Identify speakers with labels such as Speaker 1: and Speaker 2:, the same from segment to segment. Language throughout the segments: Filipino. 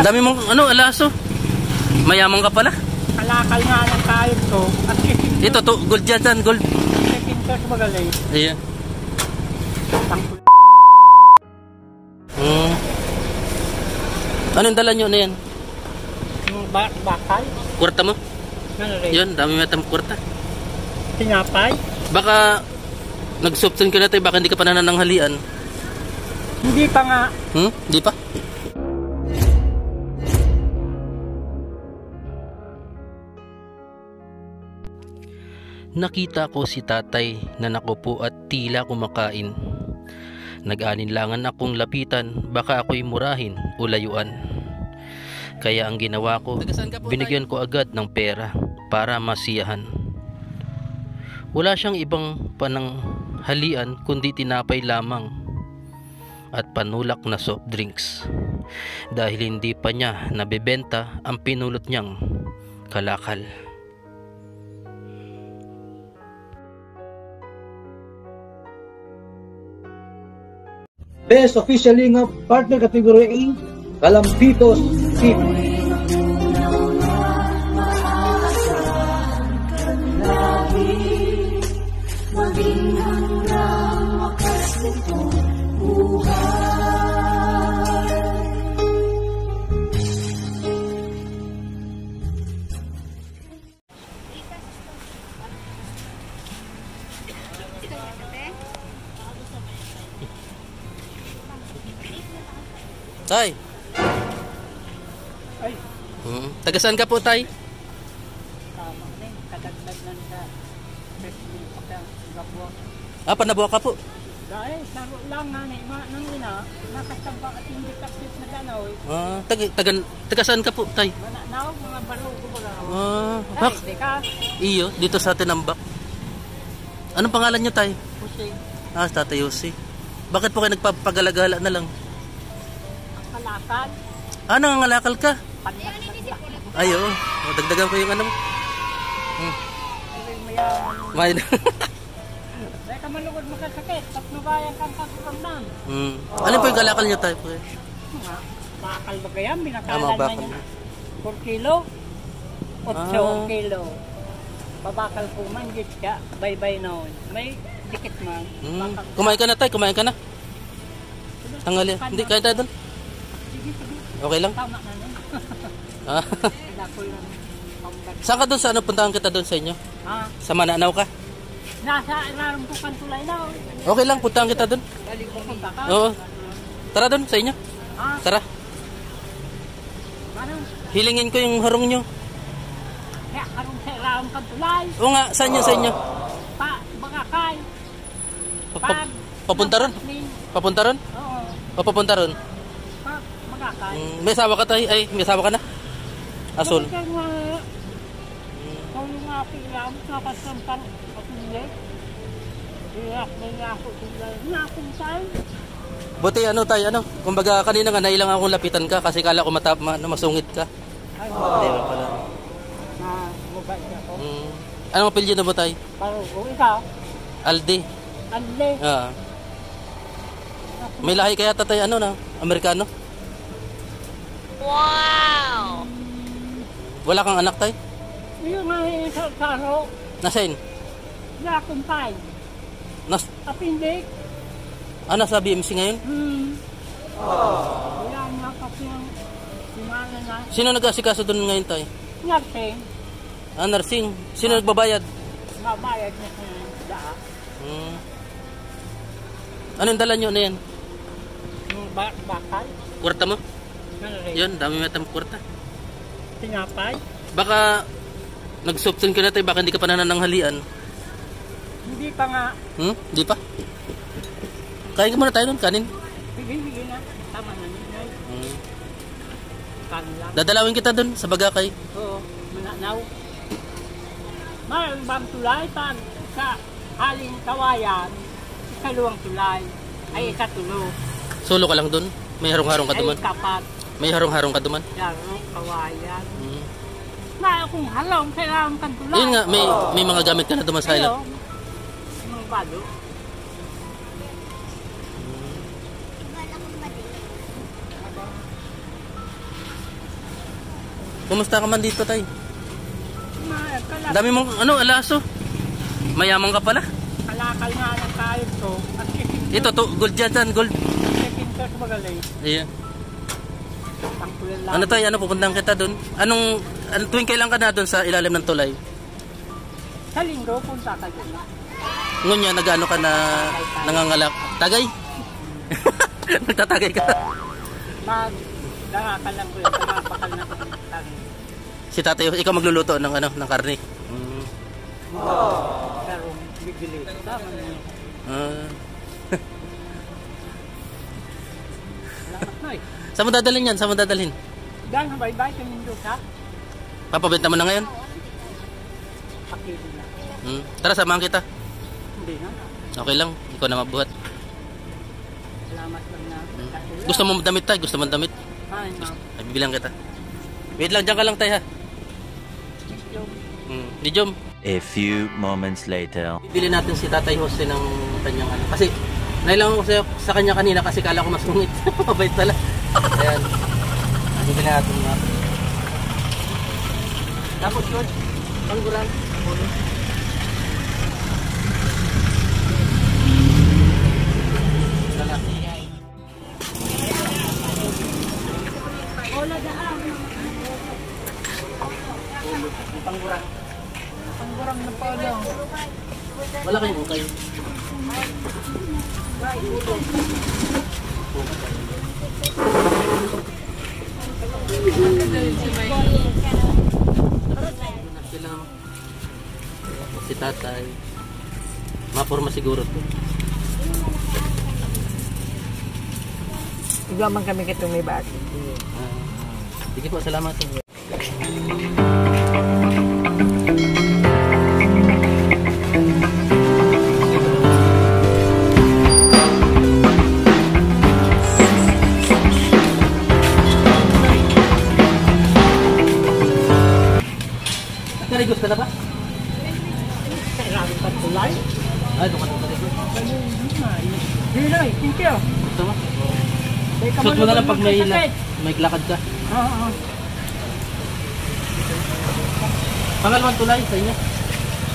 Speaker 1: Dami mong ano, alaso. Mayaman ka pala.
Speaker 2: Kalakal nga ng kahit to. At
Speaker 1: Ito to, gold dyan, dyan, gold.
Speaker 2: kikintos magaling.
Speaker 1: Ayan.
Speaker 2: Tangkul.
Speaker 1: Hmm. Anong dala nyo na yan?
Speaker 2: Ba bakal.
Speaker 1: Kwarta mo?
Speaker 2: Ano rin?
Speaker 1: Yun, dami matang kwarta.
Speaker 2: Tinapay.
Speaker 1: Baka nag-soften ka na tayo, baka hindi ka pa nanananghalian.
Speaker 2: Hindi pa nga.
Speaker 1: Hmm? Di pa? Nakita ko si tatay na nakupo at tila kumakain. Nag-alinlangan akong lapitan, baka ako'y murahin o layuan. Kaya ang ginawa ko, binigyan ko agad ng pera para masiyahan. Wala siyang ibang pananghalian kundi tinapay lamang at panulak na soft drinks dahil hindi pa niya nabebenta ang pinulot niyang kalakal.
Speaker 3: Best officially nga partner category A, Kalampitos Team.
Speaker 4: Maging hanggang wakas nitong buhay
Speaker 1: Tay!
Speaker 2: Ay,
Speaker 1: Hmm. Taga saan ka po, Tay?
Speaker 2: tama rin. Kadagdag lang sa Facebook pa kaya gabwa.
Speaker 1: Ah, panabuha ka po.
Speaker 2: Dahil saro lang nga ni ma nang ina, nakasamba at hindi kapit na ganaw.
Speaker 1: Ah, taga, taga, taga saan ka po, Tay?
Speaker 2: Mananaw, mga baro ko ba
Speaker 1: Ah,
Speaker 2: Ay,
Speaker 1: bak,
Speaker 2: ka.
Speaker 1: iyo, dito sa Tinambak. Anong pangalan niyo, Tay?
Speaker 2: Kasi,
Speaker 1: Ah, Tatay Yossi. Bakit po kayo nagpapagalagala na lang?
Speaker 2: Ang kalakal,
Speaker 1: Ah, nangangalakal ka? Ay, oo. Oh, dagdagan ko yung ano mo. Hmm. May...
Speaker 2: Dahil ka malugod makasakit, tapno bayan kang kasukamdan.
Speaker 1: hmm. Ano po yung kalakal niyo, Tay? po?
Speaker 2: Bakal ba kaya?
Speaker 1: Ah,
Speaker 2: Binakalan
Speaker 1: mga
Speaker 2: na niya. 4 kilo? 8
Speaker 1: Ah.
Speaker 2: kilo. Babakal po man, git ka. Bye-bye na. May dikit man.
Speaker 1: Hmm. Kumain ka na, Tay. Kumain ka na. Tangali. Hindi, kaya tayo doon. Okay lang.
Speaker 2: Tama na nun.
Speaker 1: Ah. Saan ka doon sa ano? Puntahan kita doon sa inyo.
Speaker 2: Ha?
Speaker 1: Sa Mananaw ka?
Speaker 2: Nasa inaram ko kan tulay na.
Speaker 1: Okay lang, puntahan kita doon.
Speaker 2: Punta ka.
Speaker 1: Oo. Tara doon sa inyo.
Speaker 2: Ha?
Speaker 1: Tara.
Speaker 2: Ano?
Speaker 1: Hilingin ko yung harong nyo.
Speaker 2: Kaya karong sa iram kan tulay.
Speaker 1: Oo nga, saan yun sa inyo?
Speaker 2: Pa, baka kay.
Speaker 1: Pa- pa- papunta ron? Papunta ron?
Speaker 2: Oo.
Speaker 1: O papunta ron? Mm, may asawa ka tayo? Ay, may asawa ka na? Asul.
Speaker 2: Kaya nga, kung yung mga pilam, nakasampan kapilya, iyak na niya ako tulay. Nakuntay.
Speaker 1: Buti ano tayo, ano? Kumbaga kanina nga nailang akong lapitan ka kasi kala ko mata, ma, na masungit ka.
Speaker 2: Ay,
Speaker 1: Hindi mo pala.
Speaker 2: na mabait ako.
Speaker 1: Mm. Anong apelyido na mo tayo?
Speaker 2: Parang kung ikaw,
Speaker 1: Aldi.
Speaker 2: ande,
Speaker 1: Ah. May lahi kaya tatay ano na? Amerikano?
Speaker 4: Wow!
Speaker 1: Wala kang anak tay?
Speaker 2: yung mga sa saro,
Speaker 1: Nasaan?
Speaker 2: nakuntay.
Speaker 1: Nas,
Speaker 2: Kapindik,
Speaker 1: ah, nasa BMC ngayon?
Speaker 2: hmm. Kaya nga kasi ang simana na,
Speaker 1: Sino nag-asikaso doon ngayon tay?
Speaker 2: nagsing,
Speaker 1: Ah, nursing. Sino nagbabayad?
Speaker 2: mabayad na sa daa.
Speaker 1: Hmm. Anong dala nyo na yan?
Speaker 2: Yung ba bakal,
Speaker 1: Kwarta mo? Yun, dami matang kwarta.
Speaker 2: tinapay.
Speaker 1: Baka nag-soften ka na tayo, baka hindi ka pa nanananghalian.
Speaker 2: Hindi pa nga,
Speaker 1: Hmm? Di pa? Kain ka muna tayo nun, kanin.
Speaker 2: sige, sige na, tama na.
Speaker 1: Hmm.
Speaker 2: Kanlang.
Speaker 1: Dadalawin kita dun sa Bagakay.
Speaker 2: Oo, mananaw. Mayroon bang tulay pag sa haling kawayan, ikaluwang tulay, ay ikatulo.
Speaker 1: Solo ka lang dun. May harong-harong ka
Speaker 2: Ay
Speaker 1: duman.
Speaker 2: kapat,
Speaker 1: May harong-harong ka duman.
Speaker 2: yarong kawayan.
Speaker 1: Hmm.
Speaker 2: Na kung halong, kailangan kang tulay.
Speaker 1: Yun nga, may may mga gamit ka na duman sa ilap.
Speaker 2: Ayun, Mga balo.
Speaker 1: Kumusta ka man dito, tay? Dami mong, ano, alaso. Mayaman ka pala.
Speaker 2: kalakal nga lang tayo to.
Speaker 1: Ito, to, gold dyan, gold.
Speaker 2: kikin to magaling. Tangkulan lang.
Speaker 1: Ano tayo, ano, pupuntahan kita doon. Anong, ano, tuwing kailan ka na doon sa ilalim ng tulay?
Speaker 2: Sa linggo, punta ka dun.
Speaker 1: Ngunya, nag-ano ka na nangangalak? Tagay? Nagtatagay ka.
Speaker 2: Mag, dangakan lang ko yun. Tumapakal na ko.
Speaker 1: Si tatay, ikaw magluluto ng ano, ng karne. Mm.
Speaker 2: Pero, bibili. Tama niyo.
Speaker 1: Ah. Saan mo dadalhin yan? Saan mo dadalhin?
Speaker 2: Dan, bye-bye sa mundo ha.
Speaker 1: Papabenta mo na ngayon?
Speaker 2: Pakili na.
Speaker 1: Hmm. Tara, samahan kita.
Speaker 2: Hindi na.
Speaker 1: Okay lang, ikaw na mabuhat.
Speaker 2: Salamat lang na.
Speaker 1: Hmm. Gusto mo damit tayo? Gusto mo damit?
Speaker 2: Ay, ma'am.
Speaker 1: Ay, bibilang kita. Wait lang, dyan ka lang tayo ha. Hmm. Di Jom,
Speaker 5: A few moments later.
Speaker 1: bibili natin si Tatay Jose ng kanyang ano. Kasi, nailang ko sa, sa kanya kanina kasi kala ko masungit. Mabait pala. Ayan. Bibili natin na. Tapos yun, panggulan. Pangguran. Si tatay. Maporma siguro to.
Speaker 2: Igaman kami kitong may bati.
Speaker 1: Ah, sige po, salamat.
Speaker 2: You.
Speaker 1: Gusto mo? Na lang pag may, may lakad ka.
Speaker 2: Oo.
Speaker 1: Pangalawang tulay sa inyo.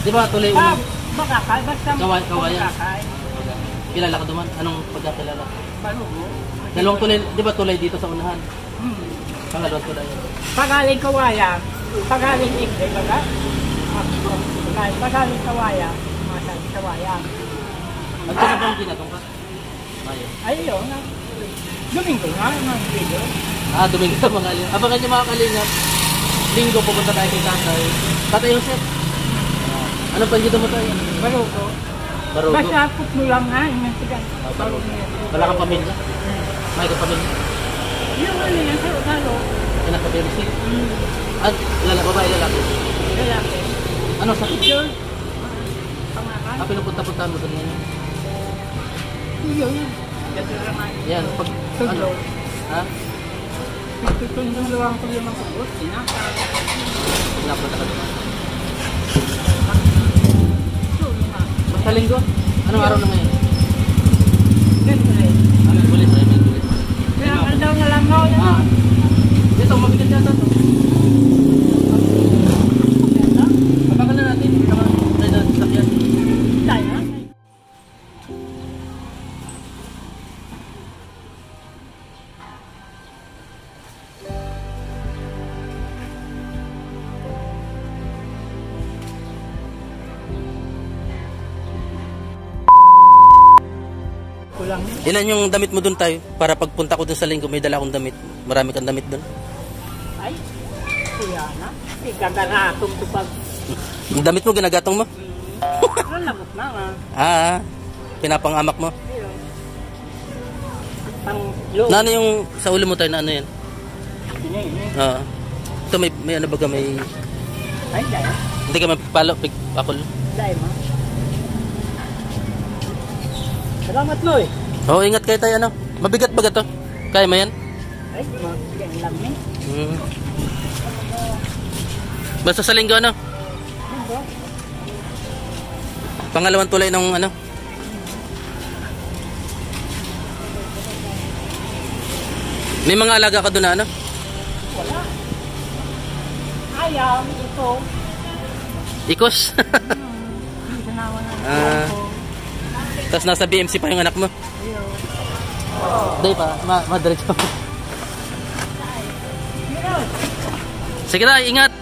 Speaker 1: Di ba tulay
Speaker 2: Ah,
Speaker 1: unang?
Speaker 2: makakay. Basta
Speaker 1: Kaway- kawayan.
Speaker 2: makakay.
Speaker 1: Kilala ka duman? Anong pagkakilala?
Speaker 2: Malugo.
Speaker 1: Dalawang tulay, di ba tulay dito sa unahan?
Speaker 2: Hmm.
Speaker 1: Pangalawang tulay.
Speaker 2: Pagaling kawayan. Pagaling ikli baga. Pagaling, pagaling kawayan. Pagaling kawayan.
Speaker 1: At saka bang ginatong ka? Mayo.
Speaker 2: Ayun na. Domingo nga, mga video.
Speaker 1: Ah, Domingo mga kalingap. Abangan niyo mga kalingap. Linggo pupunta tayo kay tatay. Tatay Joseph. Ah, anong panjito mo tayo?
Speaker 2: Malugo.
Speaker 1: Barugo.
Speaker 2: Basta put mo lang nga. Yung sigan.
Speaker 1: Ah, barugo. Wala kang pamilya? May kang pamilya?
Speaker 2: Yung ano yan, sa utalo.
Speaker 1: Anak ka pero si. At lala, babae lalaki.
Speaker 2: Lalaki.
Speaker 1: Ano sakit?
Speaker 2: Yun. Pangakan.
Speaker 1: Ah, pinupunta-punta mo doon ngayon.
Speaker 2: Yun. Naman.
Speaker 1: Yan, pag ano? Ha?
Speaker 2: Tutulungan ko yung mga. Sinaka.
Speaker 1: Pinapunta ka
Speaker 2: nga.
Speaker 1: Basta linggo? Anong araw na ngayon?
Speaker 2: Ganito rin.
Speaker 1: Ano, bulit? May bulit.
Speaker 2: Kaya ang daw na lang ako.
Speaker 1: Ah. Ito, mabigat yata to.
Speaker 2: Kulang.
Speaker 1: Ilan yung damit mo doon tayo? Para pagpunta ko doon sa linggo, may dala akong damit. Marami kang damit doon.
Speaker 2: Ay, kuya na. Igagaratong ko pag
Speaker 1: Yung damit mo, ginagatong mo?
Speaker 2: lalabot na nga.
Speaker 1: Ah, pinapangamak mo.
Speaker 2: Ayun. Pang loob.
Speaker 1: Na ano yung sa ulo mo tayo na ano yan?
Speaker 2: Ini, ini.
Speaker 1: Ah. ito may, may ano baga may...
Speaker 2: Ay, dahil.
Speaker 1: Hindi ka mapalo, pig, pakol.
Speaker 2: Dahil mo. Salamat.
Speaker 1: Oo, oh, ingat kayo tayo ano. Mabigat ba to? Kaya mo yan?
Speaker 2: Ay, mabigyan lang eh.
Speaker 1: Hmm. Basta sa linggo ano?
Speaker 2: Ano
Speaker 1: Pangalawang tulay ng ano? May mga alaga ka doon na ano?
Speaker 2: Wala. Ayaw, ito.
Speaker 1: Ikos.
Speaker 2: Hindi ka naman ang
Speaker 1: Ah. Tapos nasa BMC pa yung anak mo. Day pa, ma madiretso. Sige na, ingat.